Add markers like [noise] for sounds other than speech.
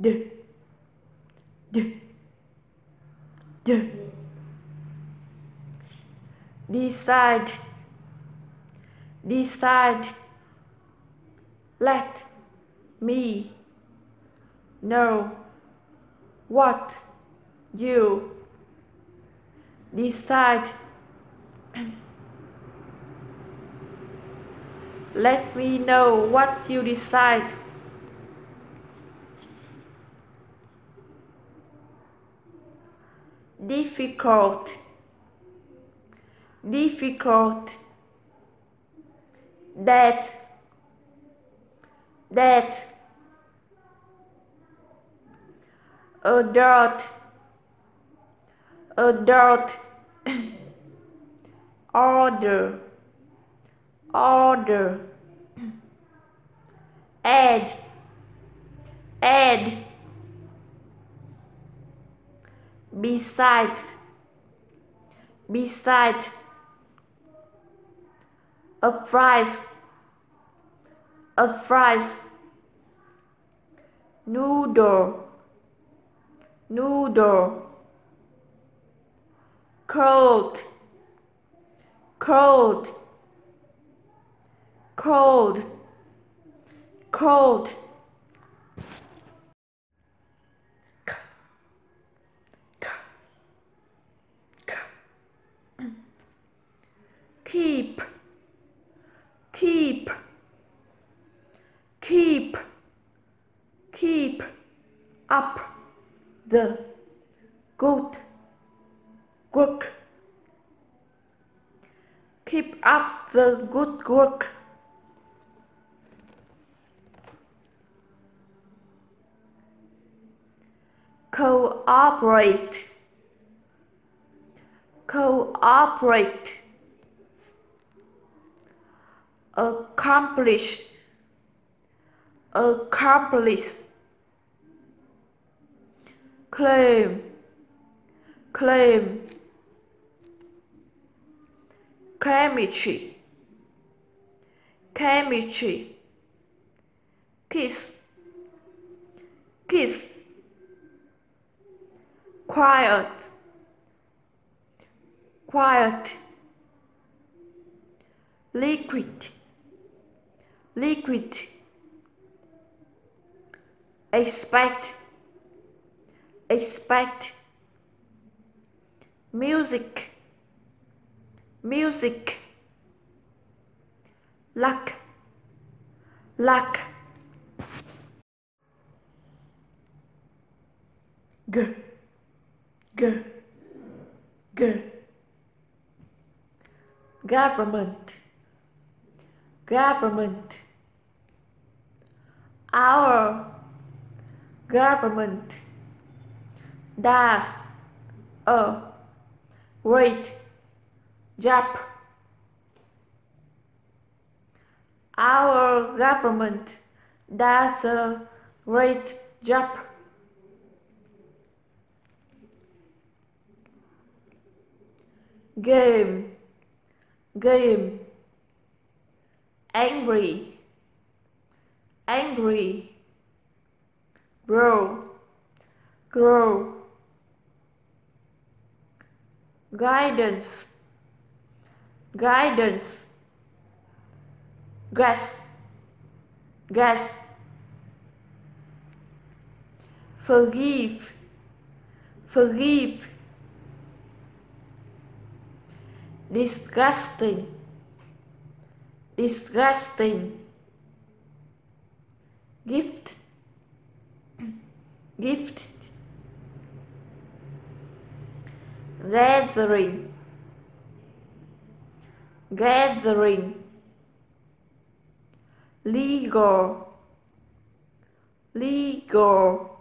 D D D decide. Decide. Let me know what you decide. Let me know what you decide difficult difficult that that adult adult [coughs] order order add add beside. Beside. A price a price noodle. Noodle. Cold. Cold. Cold. Cold keep keep keep keep up the good work. Keep up the good work. Cooperate. Cooperate. Accomplish. Accomplish claim claim. Chemistry chemistry kiss kiss. Quiet quiet. Liquid liquid. Expect expect music music luck luck. G g g. Government government. Our government does a great job our government does a great job game game. Angry angry. Grow grow guidance. Guidance. Gas gas forgive. Forgive. Disgusting. Disgusting. Gift. Gift gathering. Gathering. Legal. Legal